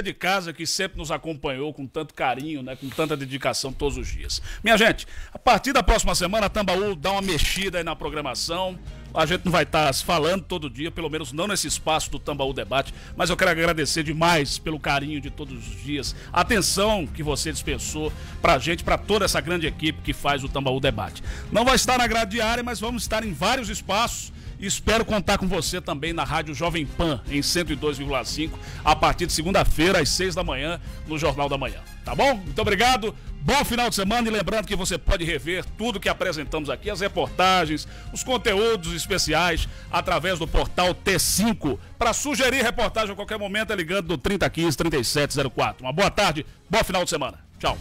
de casa que sempre nos acompanhou com tanto carinho, né, com tanta dedicação todos os dias. Minha gente, a partir da próxima semana, a Tambaú dá uma mexida aí na programação. A gente não vai estar tá falando todo dia, pelo menos não nesse espaço do Tambaú Debate, mas eu quero agradecer demais pelo carinho de todos os dias, a atenção que você dispensou pra gente, para toda essa grande equipe que faz o Tambaú Debate. Não vai estar na grade diária, mas vamos estar em vários espaços espero contar com você também na Rádio Jovem Pan, em 102,5, a partir de segunda-feira, às 6 da manhã, no Jornal da Manhã. Tá bom? Muito obrigado. Bom final de semana e lembrando que você pode rever tudo que apresentamos aqui, as reportagens, os conteúdos especiais, através do portal T5. Para sugerir reportagem a qualquer momento, é ligando no 3015 3704. Uma boa tarde, bom final de semana. Tchau.